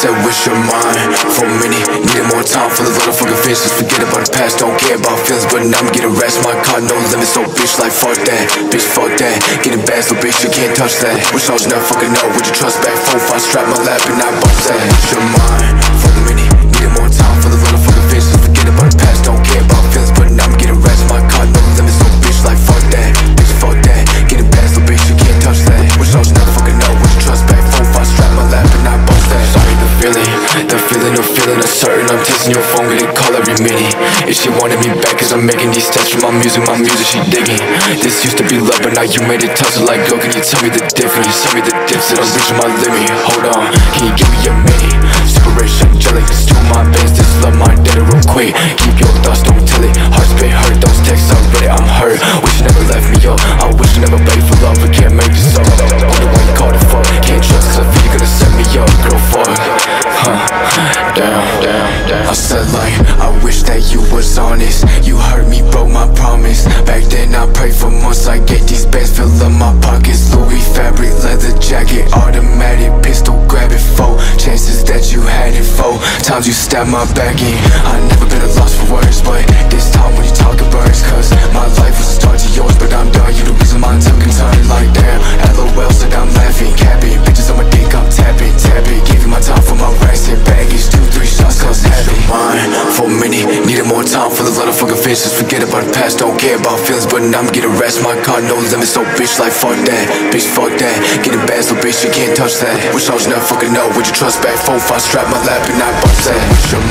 Said wish your mind? For a minute Needed more time for the little fucking fish Just forget about the past, don't care about feelings But now I'm getting rest, my car no limits So bitch like fuck that, bitch fuck that. Getting bad so bitch you can't touch that. Wish I was never fucking know, would you trust back? Four, five, strap my lap and I bust that. Wish your mind feeling, the feeling of feeling uncertain I'm texting your phone, getting call every minute If she wanted me back cause I'm making these steps from my music, my music she digging. This used to be love but now you made it tough. So like girl can you tell me the difference? Tell me the difference that I'm reaching my limit. Hold on, can you give me a minute? Separation it's to my best. This love my data real quick was honest. You heard me, broke my promise. Back then I prayed for months. I get these bands, fill up my pockets. Louis fabric, leather jacket Automatic pistol, grab it for Chances that you had it for. Times you stabbed my back in. I never been a loss for words But this time when needed more time for the little fucking Just forget about the past, don't care about feelings But now I'm getting rest, my car no limits So bitch like fuck that, bitch fuck that. Getting bad so bitch you can't touch that. Wish I was never fucking know, would you trust back? Four, five, strap my lap and I bust that